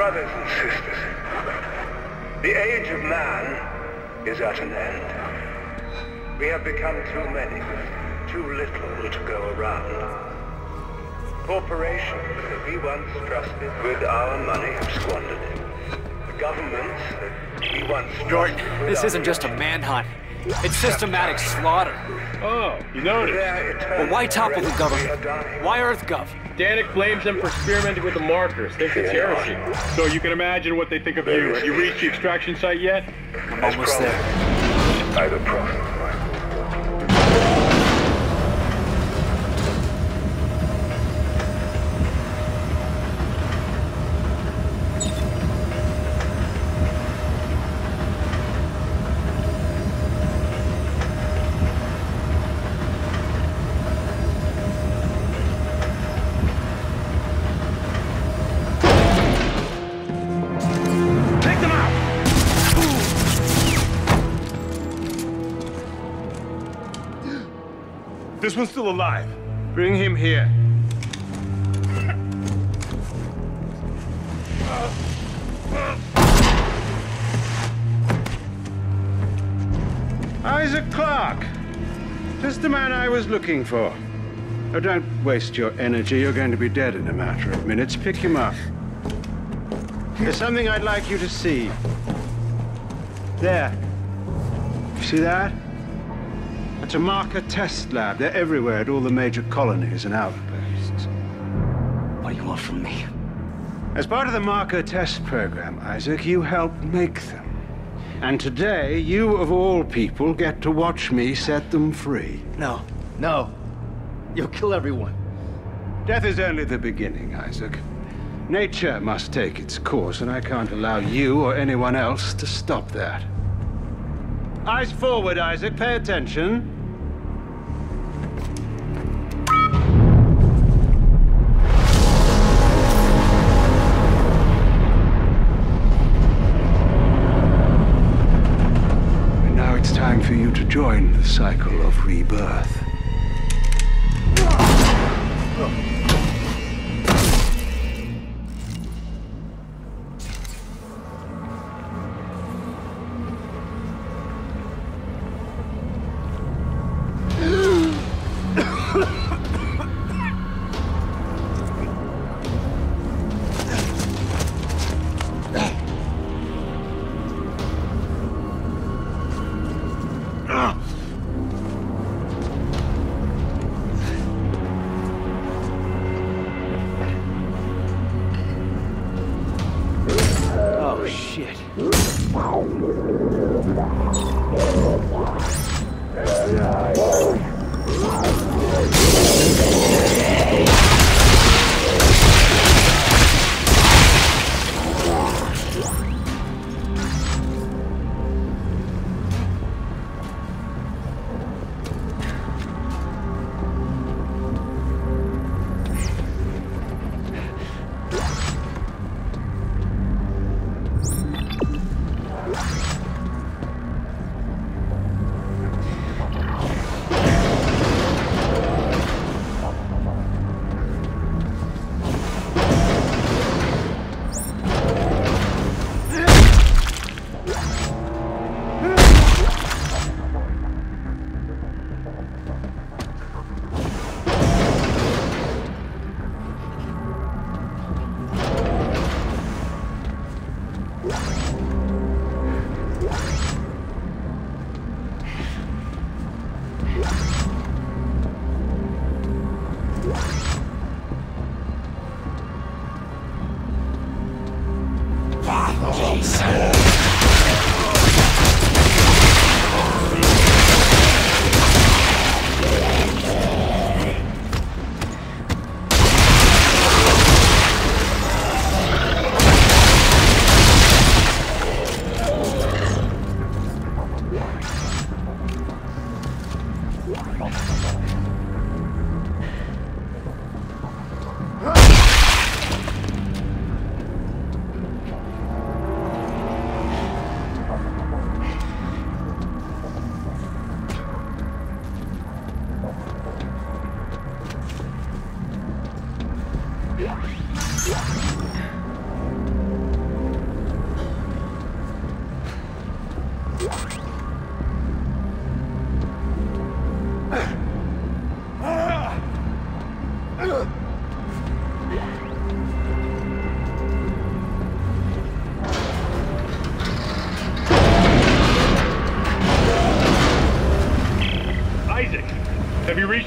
Brothers and sisters, the age of man is at an end. We have become too many, too little to go around. Corporations that we once trusted with our money have squandered it. The governments that we once trusted with this isn't just a manhunt. It's systematic slaughter. Oh, you noticed. Their But why topple the threats, we are government? dying. Why EarthGov? Danik blames them for experimenting with the markers. Thinks it's heresy. So you can imagine what they think of you. Have you reached the extraction site yet? I'm almost there. By the prophet. This one's still alive. Bring him here. Isaac Clarke. Just the man I was looking for. Oh, don't waste your energy. You're going to be dead in a matter of minutes. Pick him up. There's something I'd like you to see. There. You see that? That's a marker test lab. They're everywhere at all the major colonies and outposts. What do you want from me? As part of the marker test program, Isaac, you helped make them. And today, you of all people get to watch me set them free. No, no. You'll kill everyone. Death is only the beginning, Isaac. Nature must take its course, and I can't allow you or anyone else to stop that. Eyes forward, Isaac. Pay attention. Join the cycle of rebirth. Ai, ai.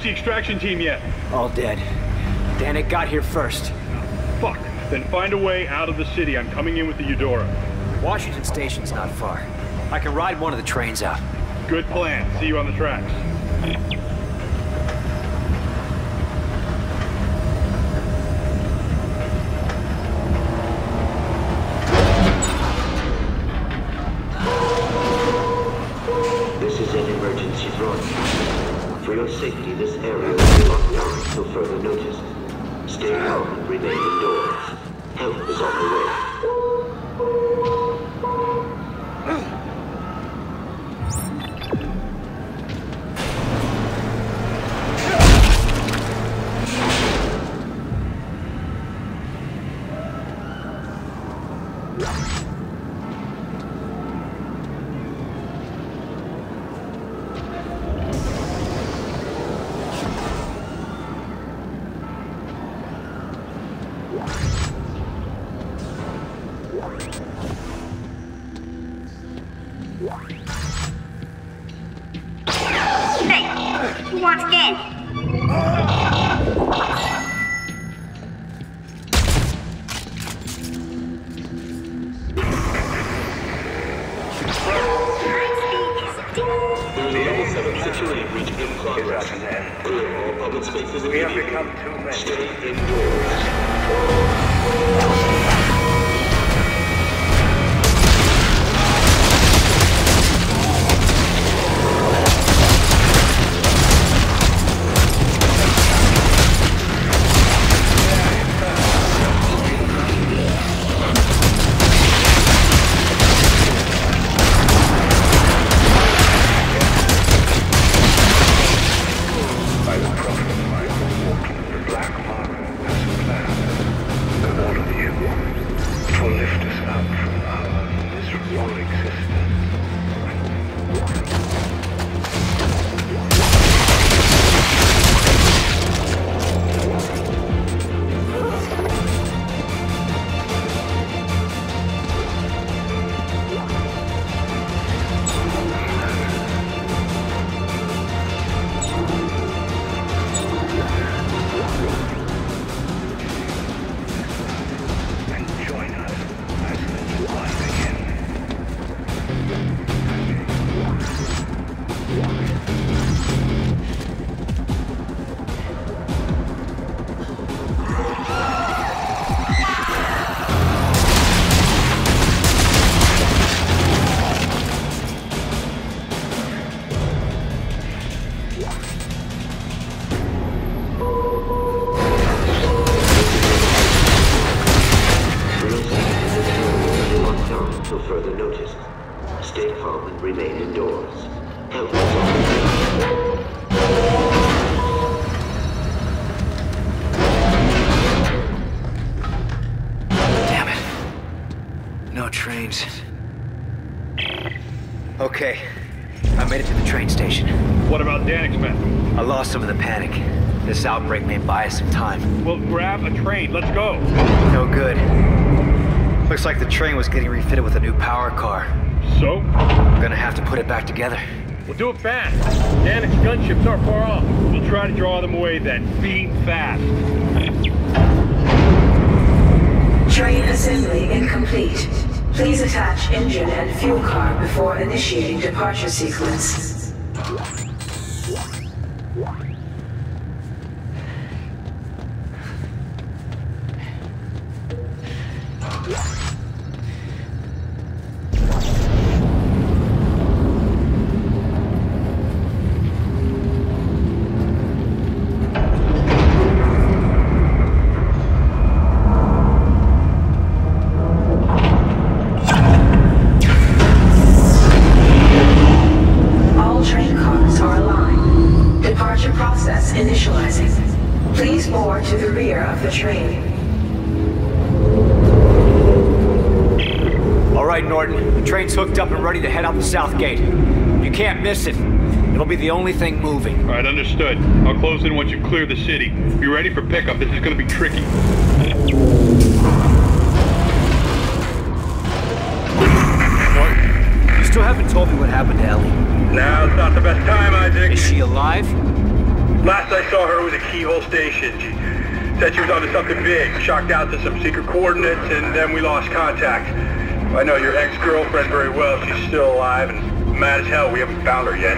The extraction team yet? All dead. Danik got here first. Fuck. Then find a way out of the city. I'm coming in with the Eudora. Washington Station's not far. I can ride one of the trains out. Good plan. See you on the tracks. Okay. I made it to the train station. What about Danik's men? I lost some of the panic. This outbreak may buy us some time. Well, grab a train. Let's go. No good. Looks like the train was getting refitted with a new power car. So? We're gonna have to put it back together. We'll do it fast. Danik's gunships aren't far off. We'll try to draw them away then. Be fast. Train assembly incomplete. Please attach engine and fuel car before initiating departure sequence. South gate. You can't miss it. It'll be the only thing moving. All right, understood. I'll close in once you clear the city. Be ready for pickup. This is gonna be tricky. Norton, you still haven't told me what happened to Ellie. Now's not the best time, Isaac. Is she alive? alive? Last I saw her it was at Keyhole Station. She said she was onto something big, shocked out to some secret coordinates, and then we lost contact. I know your ex-girlfriend very well. She's still alive and mad as hell we haven't found her yet.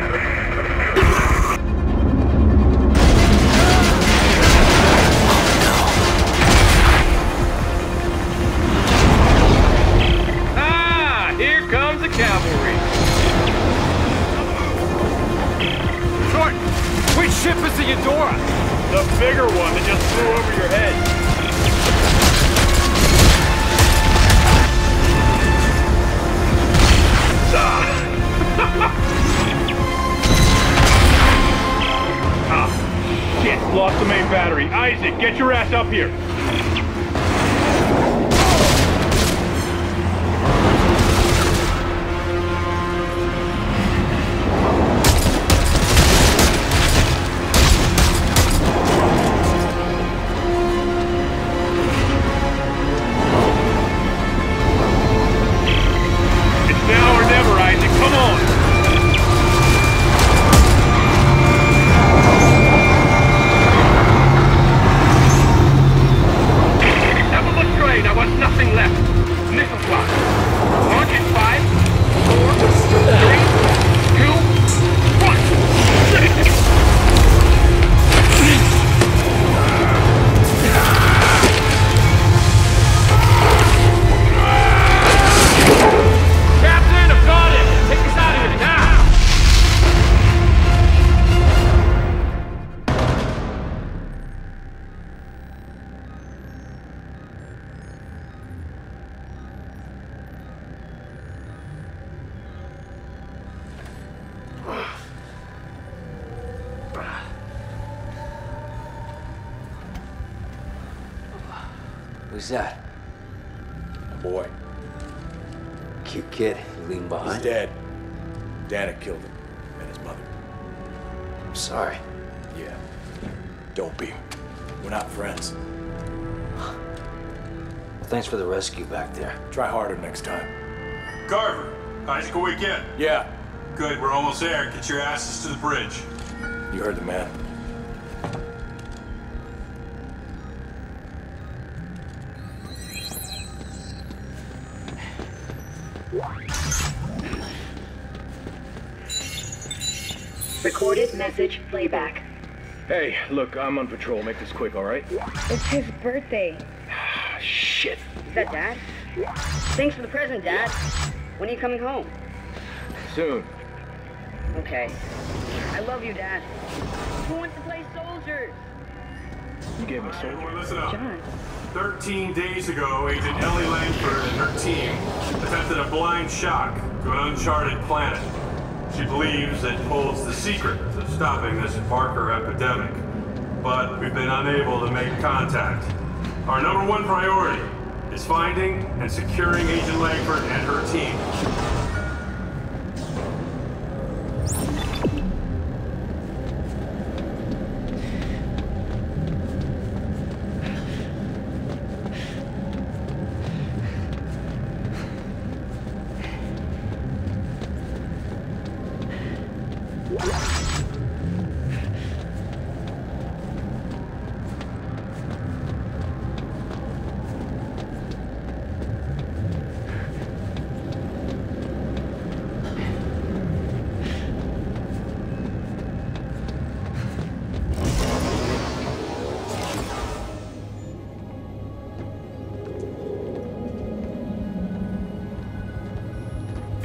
Ah, here comes the cavalry. Short! Which ship is the Eudora? The bigger one that just flew over your head. Isaac, get your ass up here. Who's that? Boy, Cute kid. You leaving behind. he's behind? dead. Danik killed him and his mother. I'm sorry. Yeah. Don't be. We're not friends. Well, thanks for the rescue back there. Try harder next time. Carver, Isaac awake yet? Yeah, Good, we're almost there. Get your asses to the bridge. you heard the man. Recorded message playback. Hey, look, I'm on patrol. Make this quick, all right? It's his birthday. Shit. Is that Dad? Thanks for the present, Dad. When are you coming home? Soon. Okay. I love you, Dad. Who wants to play soldiers? You gave me Hey, so everyone, listen up. John. 13 days ago, Agent Ellie Langford and her team attempted a blind shock to an uncharted planet. She believes it holds the secret to stopping this Marker epidemic. But we've been unable to make contact. Our number one priority is finding and securing Agent Langford and her team.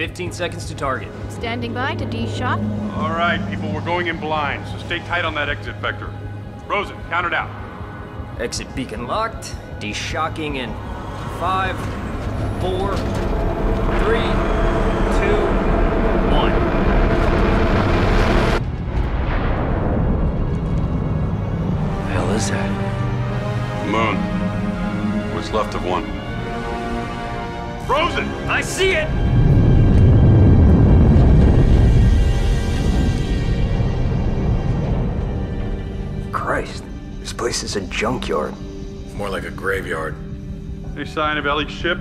Fifteen seconds to target. Standing by to de-shock. All right, people, we're going in blind, so stay tight on that exit vector. Rosen, count it out. Exit beacon locked. De-shocking in five, four, three, two, one. The hell is that? Moon. What's left of one. Frozen! I see it! Place is a junkyard. More like a graveyard. Any sign of Ellie's ship?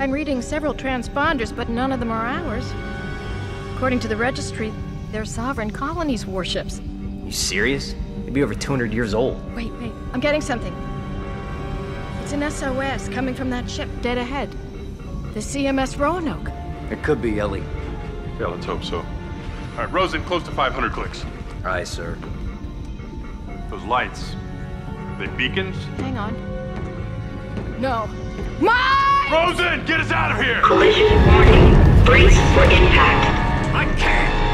I'm reading several transponders, but none of them are ours. According to the registry, They're sovereign colonies warships. You serious? They'd be over 200 years old. Wait, wait. I'm getting something. It's an SOS coming from that ship dead ahead. The CMS Roanoke. It could be Ellie. Yeah, let's hope so. All right, Rosen, close to 500 clicks. Aye, sir. Those lights, are they beacons? Hang on. No. My! Rosen, get us out of here! Collision warning. Brace for impact. I can't!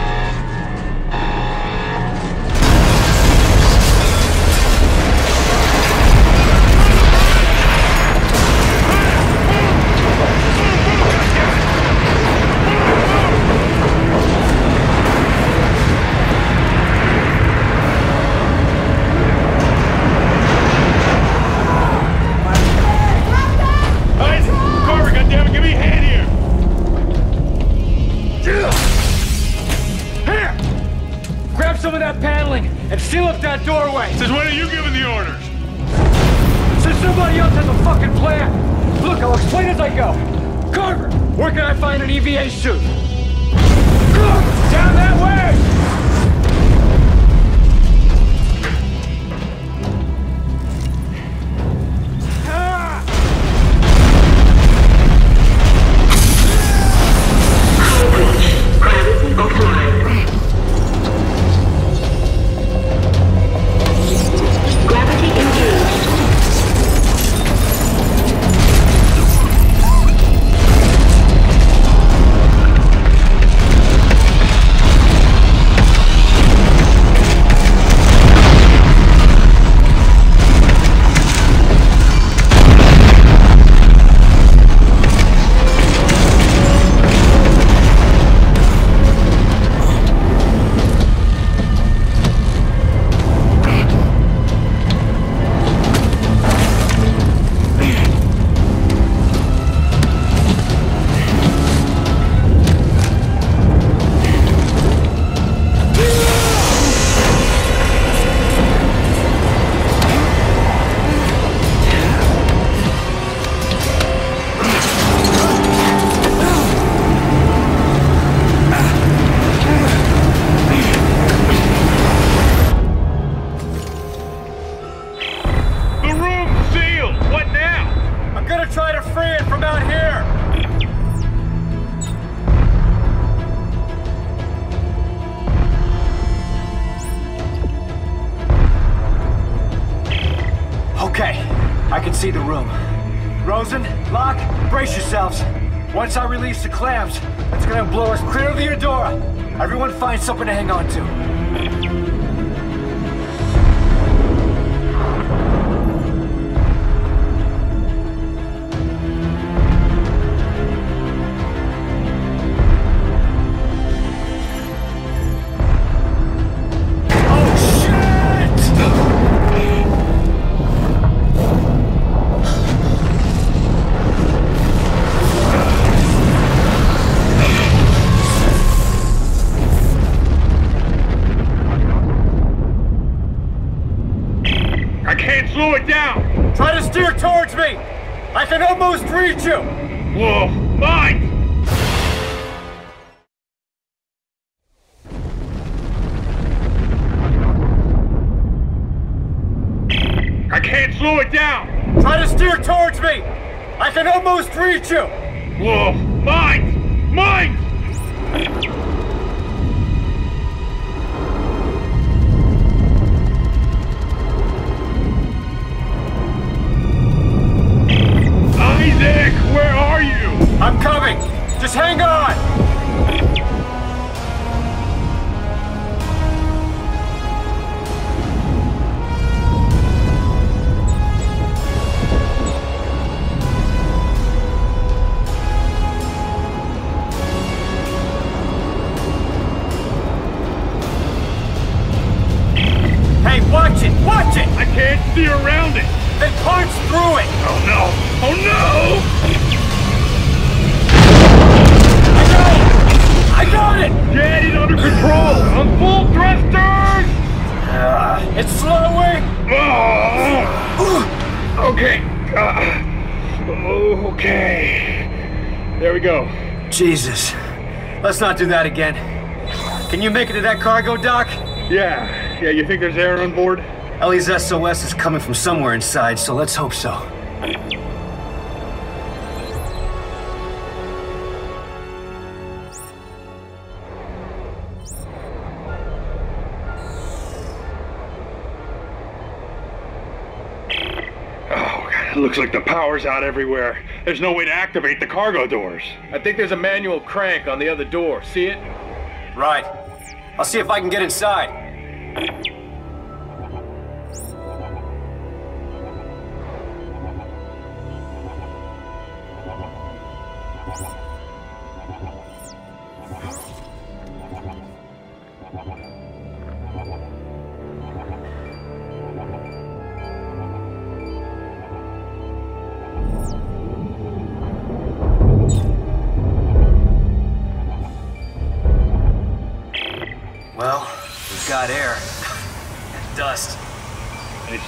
Almost Okay. Uh, okay. There we go. Jesus. Let's not do that again. Can you make it to that cargo dock? Yeah. Yeah, you think there's air on board? Ellie's SOS is coming from somewhere inside, so let's hope so. Looks like the power's out everywhere. There's no way to activate the cargo doors. I think there's a manual crank on the other door. See it? Right. I'll see if I can get inside.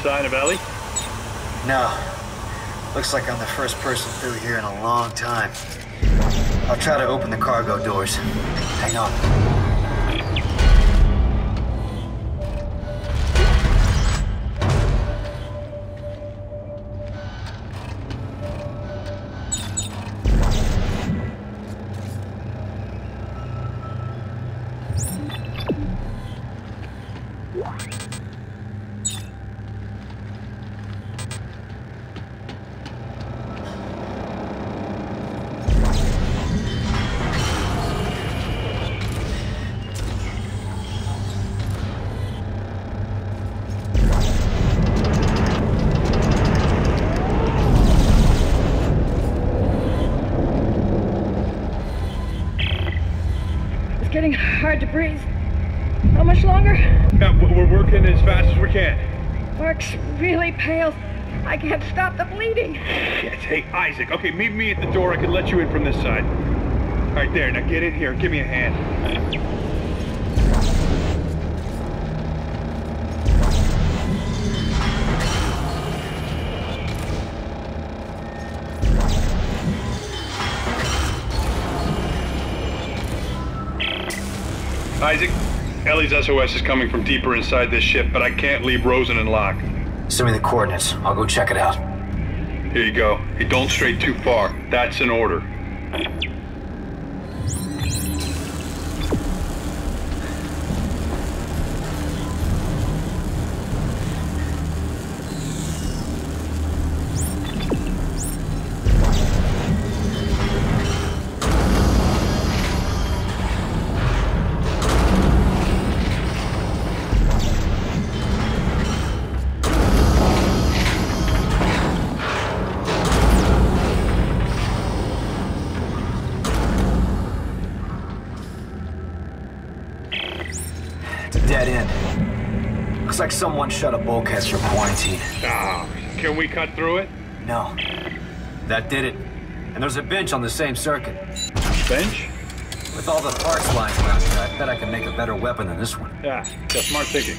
Sign of Ellie? No. Looks like I'm the first person through here in a long time. I'll try to open the cargo doors. Hang on. We're working as fast as we can. Mark's really pale. I can't stop the bleeding. Shit. Hey, Isaac. Okay, meet me at the door. I can let you in from this side. All right, there. Now get in here. Give me a hand. Ellie's SOS is coming from deeper inside this ship, but I can't leave Rosen and Locke. Send me the coordinates. I'll go check it out. Here you go. Hey, don't stray too far. That's an order. Someone shut a bulkhead for quarantine. Ah, can we cut through it? No. That did it. And there's a bench on the same circuit. Bench? With all the parts lying around here, I bet I can make a better weapon than this one. Yeah, that's smart thinking.